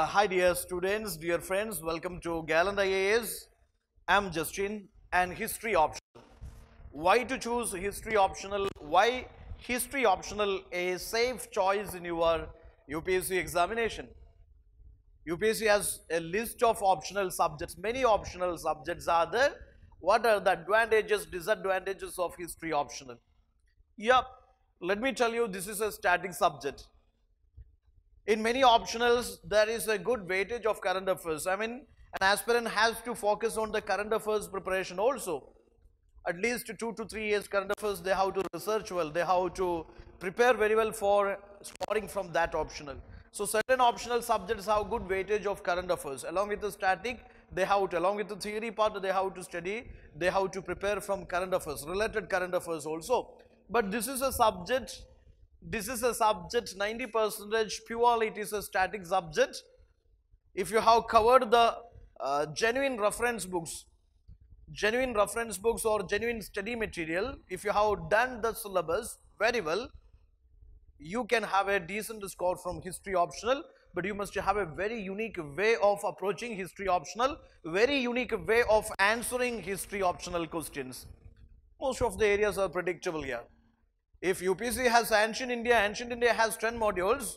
Uh, hi dear students, dear friends, welcome to Gallant IAS. I'm Justin and history optional. Why to choose history optional? Why history optional a safe choice in your UPSC examination? UPSC has a list of optional subjects. Many optional subjects are there. What are the advantages, disadvantages of history optional? Yep, let me tell you this is a static subject. In many optionals, there is a good weightage of current affairs. I mean, an aspirant has to focus on the current affairs preparation also. At least two to three years current affairs, they have to research well, they have to prepare very well for scoring from that optional. So certain optional subjects have good weightage of current affairs. Along with the static, they have to, along with the theory part, they have to study, they have to prepare from current affairs, related current affairs also. But this is a subject, this is a subject 90 percentage purely it is a static subject. If you have covered the uh, genuine reference books, genuine reference books or genuine study material, if you have done the syllabus very well, you can have a decent score from history optional but you must have a very unique way of approaching history optional very unique way of answering history optional questions most of the areas are predictable here if upsc has ancient india ancient india has 10 modules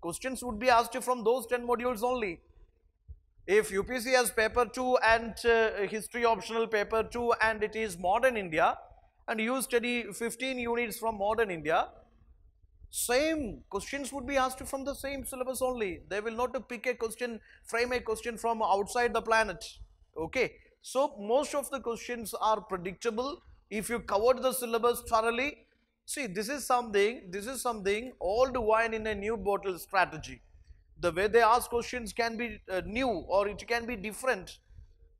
questions would be asked from those 10 modules only if upsc has paper 2 and uh, history optional paper 2 and it is modern india and you study 15 units from modern india same questions would be asked from the same syllabus only. They will not pick a question, frame a question from outside the planet. Okay. So, most of the questions are predictable if you covered the syllabus thoroughly. See, this is something, this is something old wine in a new bottle strategy. The way they ask questions can be uh, new or it can be different.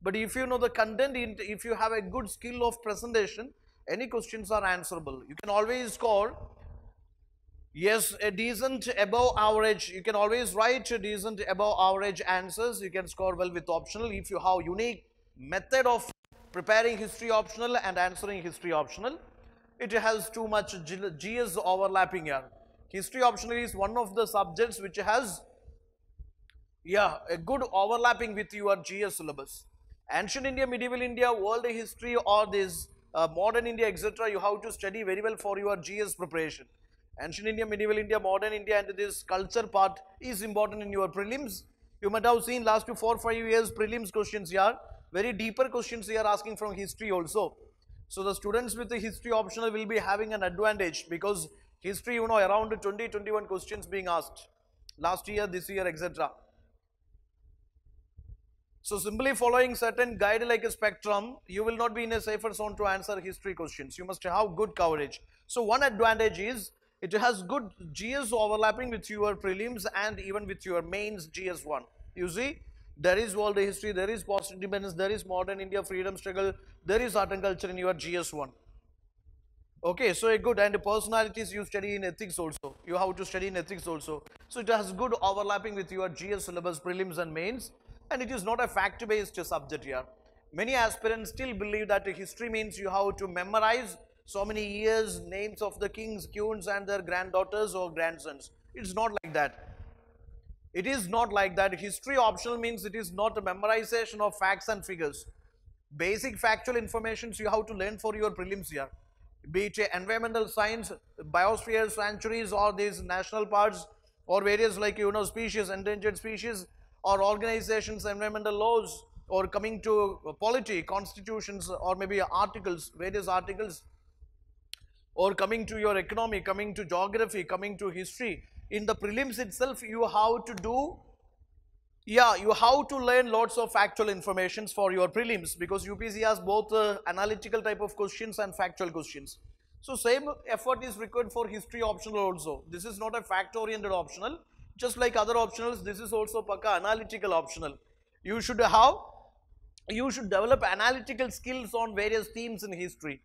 But if you know the content, if you have a good skill of presentation, any questions are answerable. You can always score Yes, a decent above average. You can always write a decent above average answers. You can score well with optional if you have unique method of preparing history optional and answering history optional. It has too much GS overlapping here. History optional is one of the subjects which has yeah, a good overlapping with your GS syllabus. Ancient India, medieval India, world history or this uh, modern India etc. You have to study very well for your GS preparation. Ancient India, medieval India, modern India and this culture part is important in your prelims. You might have seen last to 4-5 years prelims questions here. Very deeper questions here asking from history also. So the students with the history optional will be having an advantage because history you know around 20-21 questions being asked. Last year, this year etc. So simply following certain guide like a spectrum, you will not be in a safer zone to answer history questions. You must have good coverage. So one advantage is it has good GS overlapping with your prelims and even with your mains GS1. You see, there is world history, there is post-independence, there is modern India freedom struggle, there is art and culture in your GS1. Okay, so a good and personalities you study in ethics also. You have to study in ethics also. So it has good overlapping with your GS syllabus, prelims and mains and it is not a fact-based subject here. Many aspirants still believe that history means you have to memorize so many years names of the kings, queens and their granddaughters or grandsons. It's not like that. It is not like that. History optional means it is not a memorization of facts and figures. Basic factual information you have to learn for your prelims here. Be it environmental science, biosphere sanctuaries or these national parks or various like you know species, endangered species or organizations, environmental laws or coming to polity, constitutions or maybe articles, various articles or coming to your economy, coming to geography, coming to history, in the prelims itself you have to do, yeah, you have to learn lots of factual informations for your prelims because UPSC has both uh, analytical type of questions and factual questions. So same effort is required for history optional also. This is not a fact oriented optional. Just like other optionals, this is also paka analytical optional. You should have, you should develop analytical skills on various themes in history.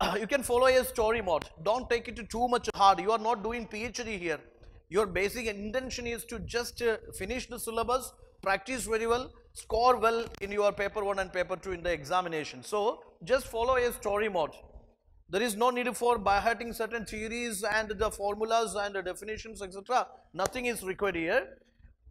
you can follow a story mode. Don't take it too much hard. You are not doing PhD here. Your basic intention is to just uh, finish the syllabus, practice very well, score well in your paper 1 and paper 2 in the examination. So, just follow a story mode. There is no need for by hearting certain theories and the formulas and the definitions etc. Nothing is required here.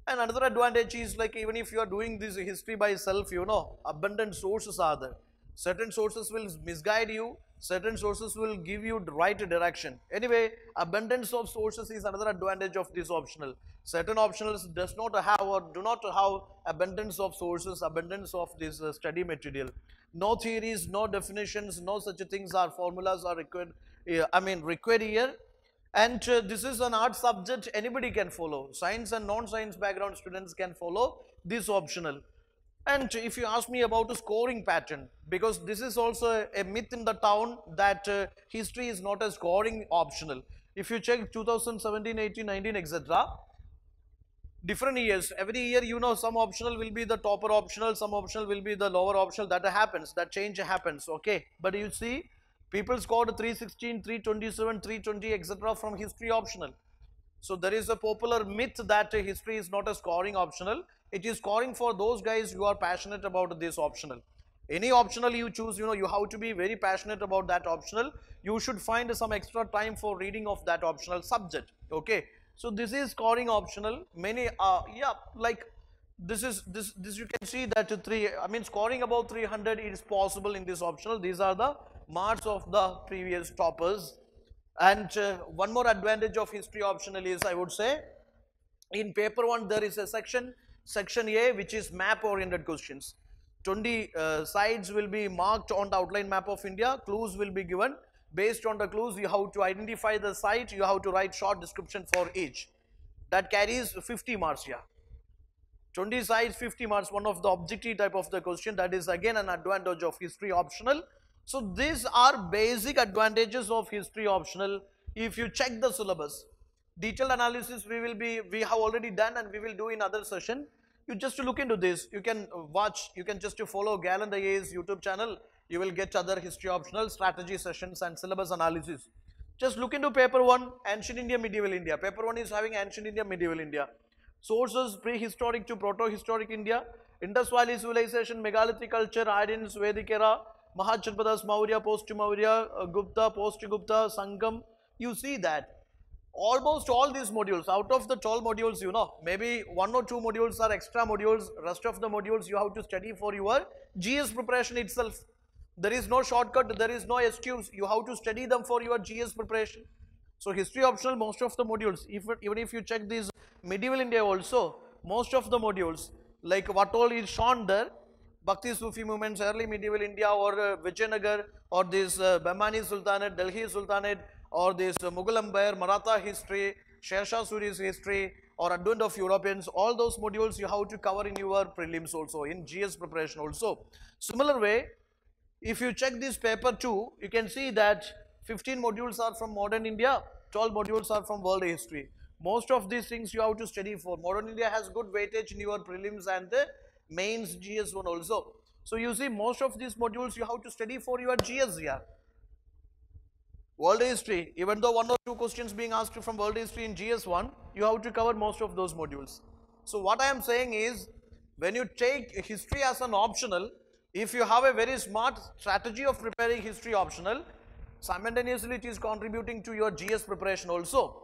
And another advantage is like even if you are doing this history by self, you know, abundant sources are there. Certain sources will misguide you, certain sources will give you the right direction. Anyway, abundance of sources is another advantage of this optional. Certain optionals does not have or do not have abundance of sources, abundance of this uh, study material. No theories, no definitions, no such things are formulas are required, uh, I mean required here and uh, this is an art subject anybody can follow. Science and non-science background students can follow this optional. And if you ask me about a scoring pattern, because this is also a, myth in the town that uh, history is not a scoring optional. If you check 2017, 18, 19, etc., different years, every year you know some optional will be the topper optional, some optional will be the lower optional, that happens, that change happens, okay. But you see, People scored 316, 327, 320, etc. from history optional. So there is a popular myth that history is not a scoring optional. It is scoring for those guys who are passionate about this optional. Any optional you choose, you know, you have to be very passionate about that optional. You should find some extra time for reading of that optional subject. Okay. So this is scoring optional. Many, uh, yeah, like this is this this you can see that three. I mean, scoring about 300 is possible in this optional. These are the marks of the previous toppers. And uh, one more advantage of history optional is I would say in paper 1 there is a section, section A which is map oriented questions. 20 uh, sides will be marked on the outline map of India, clues will be given. Based on the clues you have to identify the site, you have to write short description for each. That carries 50 marks here. 20 sides, 50 marks, one of the objective type of the question that is again an advantage of history optional. So these are basic advantages of history optional. If you check the syllabus, detailed analysis we will be, we have already done and we will do in other session. You just to look into this, you can watch, you can just to follow Gallant IAS YouTube channel. You will get other history optional strategy sessions and syllabus analysis. Just look into paper 1, ancient India, medieval India. Paper 1 is having ancient India, medieval India. Sources prehistoric to proto-historic India, Indus Valley civilization, megalithic culture, Iron Vedic era, Mahajanpadas, Maurya, post-Maurya, uh, Gupta, post-Gupta, Sangam, you see that almost all these modules, out of the 12 modules, you know, maybe one or two modules are extra modules, rest of the modules you have to study for your GS preparation itself. There is no shortcut, there is no excuse, you have to study them for your GS preparation. So history optional, most of the modules, if, even if you check these medieval India also, most of the modules, like what all is shown there, Bhakti Sufi movements, early medieval India or uh, Vijayanagar or this uh, Bahmani Sultanate, Delhi Sultanate or this Mughal Empire, Maratha history, Sher Shah Suri's history or advent of Europeans, all those modules you have to cover in your prelims also, in GS preparation also. Similar way, if you check this paper too, you can see that 15 modules are from modern India, 12 modules are from world history. Most of these things you have to study for. Modern India has good weightage in your prelims and the mains GS1 also. So you see most of these modules you have to study for your GS here. World history, even though one or two questions being asked from world history in GS1, you have to cover most of those modules. So what I am saying is, when you take history as an optional, if you have a very smart strategy of preparing history optional, simultaneously it is contributing to your GS preparation also.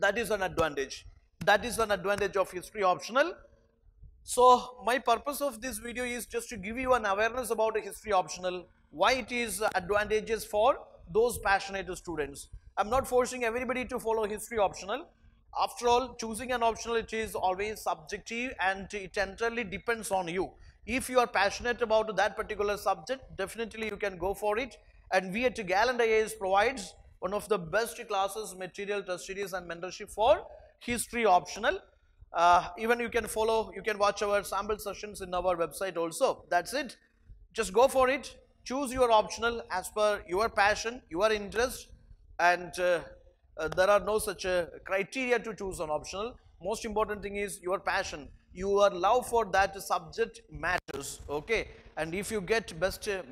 That is an advantage. That is an advantage of history optional. So my purpose of this video is just to give you an awareness about a history optional, why it is advantageous for those passionate students. I'm not forcing everybody to follow history optional. After all, choosing an optional it is always subjective and it entirely depends on you. If you are passionate about that particular subject, definitely you can go for it. And we at Gallant IAS provides one of the best classes, material, test series and mentorship for history optional. Uh, even you can follow, you can watch our sample sessions in our website also. That's it. Just go for it. Choose your optional as per your passion, your interest and uh, uh, there are no such uh, criteria to choose an optional. Most important thing is your passion. Your love for that subject matters. Okay. And if you get best uh,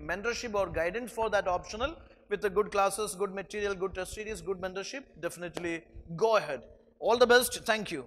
mentorship or guidance for that optional with the good classes, good material, good test series, good mentorship, definitely go ahead. All the best. Thank you.